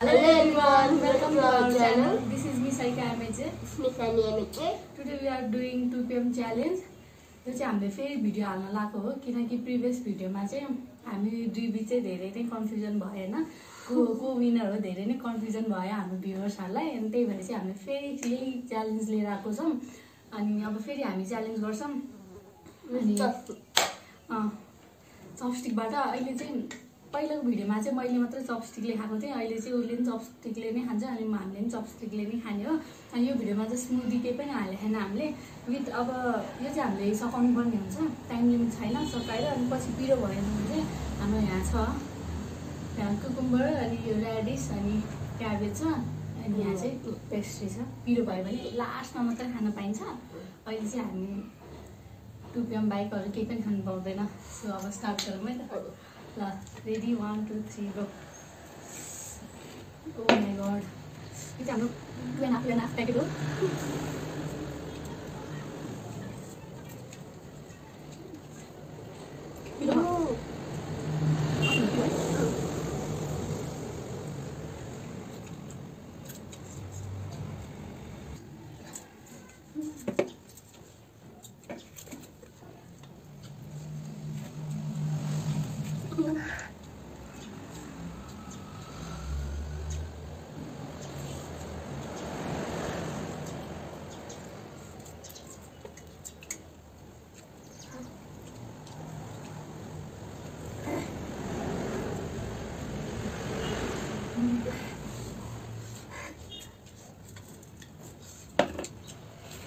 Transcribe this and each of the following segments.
Hello everyone, welcome to our channel. This is Ameche. Today we are doing 2 pm challenge. यो चाहिँ हामीले फेरि video हाल्न लगाएको हो किनकि प्रिभियस भिडियोमा चाहिँ हामी दुई बिच चाहिँ धेरै नै कन्फ्युजन भयो होइन को को विनर हो धेरै नै कन्फ्युजन भयो हाम्रो भ्युवर्सहरूलाई अनि त्यही भएर चाहिँ हामीले फेरि यही च्यालेन्ज लिएर आएको छौँ अनि अब फेरि हामी च्यालेन्ज गर्छौँ अनि चपस्टिकबाट अहिले चाहिँ पहिलाको भिडियोमा चाहिँ मैले मात्रै चपस्टिकले खाएको थिएँ। अहिले चाहिँ उसले पनि चपस्टिकले नै खान्छ अनि हामीले पनि चपस्टिकले नै खाने हो। अनि यो भिडियोमा चाहिँ स्मुदी केही पनि हालेको छैन हामीले। विथ अब यो चाहिँ हामीले सकाउनु पर्ने हुन्छ। टाइम लिमिट छैन सकाएर अनि पछि पिरो भयो भने चाहिँ हाम्रो यहाँ छ। कुकुम्बर अनि यो ऱ्याडिस अनि क्याबेज छ। अनि यहाँ चाहिँ पेस्ट्री छ। पिरो भयो भने लास्टमा मात्रै खान पाइन्छ। अहिले चाहिँ हामी टु पिएम बाइकहरू केही पनि खानु पाउँदैन। सो अब स्टार्ट गरौँ है त। ल ready one two three go oh my god यो चाहिँ हाम्रो टु एन्ड हाफ़ टु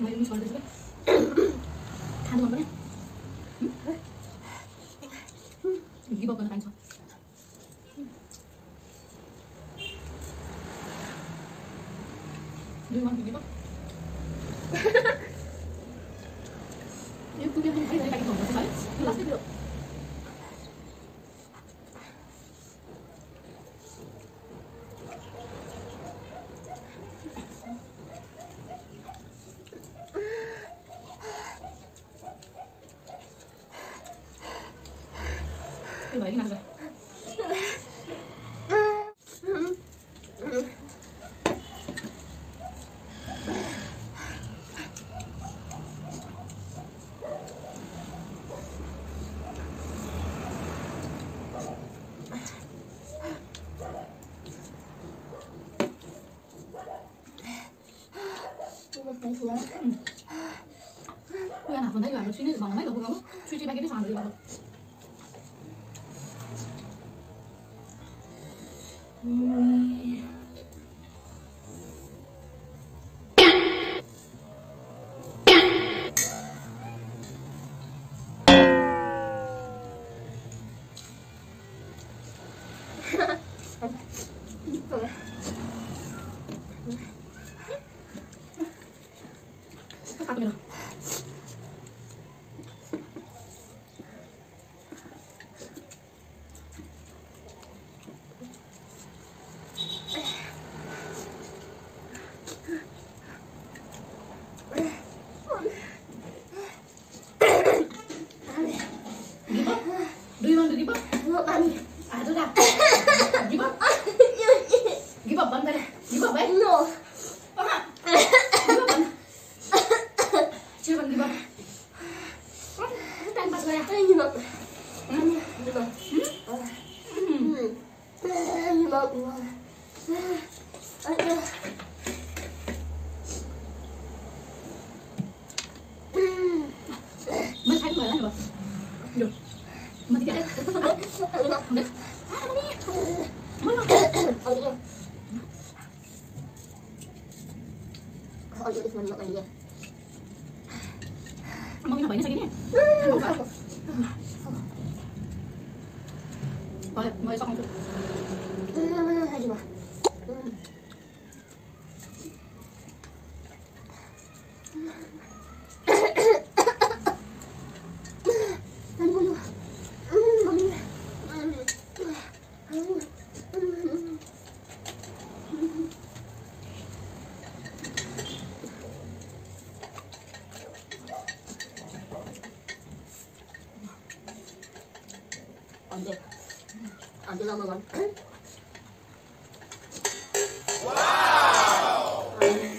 뭐 이런 저한테 지금 다 넣은 거냐? 응? 왜? 입어보는 안좋 누가 비비봐? 예쁘게 한번 해야 되는 거 어떡하지? 이거 맛있게 들어 看看，你看看。嗯，我让他放在院里去，你就放到外头不？出去把给你放到里头。Hum. mới thấy người rồi, được được mình cái đấy Oh, you're just one little idea. Mami ngapain lagi nih? Boleh, boleh sok itu. Aduh, aduh, aduh. 안 돼. 안 되나, 너는?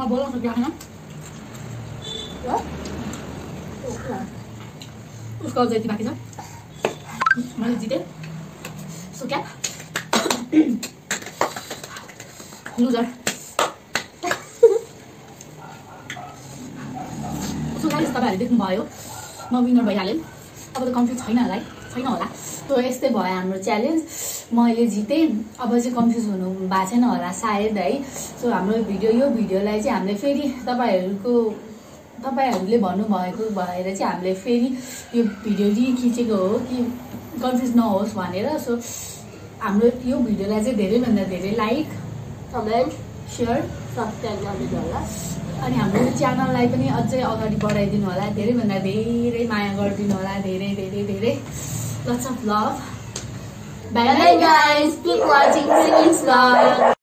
Mabulo sa gana. उसको अझ यति बाँकी छ मैले जितेँ so क्या loser so guys तपाईँहरूले देख्नुभयो म विनर भइहालेँ अब त कन्फ्युज छैन होला छैन होला। सो यस्तै भयो हाम्रो च्यालेन्ज मैले जितेँ। अब चाहिँ कन्फ्युज हुनु भएको छैन होला सायद है। सो हाम्रो भिडियो यो भिडियोलाई चाहिँ हामीले फेरि तपाईँहरूको तपाईँहरूले भन्नुभएको भएर चाहिँ हामीले फेरि यो भिडियो रिखिचेको हो कि कन्फ्युज नहोस् भनेर। सो हाम्रो यो भिडियोलाई चाहिँ धेरैभन्दा धेरै लाइक कमेन्ट सेयर सब्सक्राइब गरिदिनु होला अनि हाम्रो च्यानललाई पनि अझै अगाडि बढाइदिनु होला। धेरैभन्दा धेरै माया गरिदिनु होला। धेरै धेरै धेरै। Lots of love bye guys, keep watching Singing Vlog.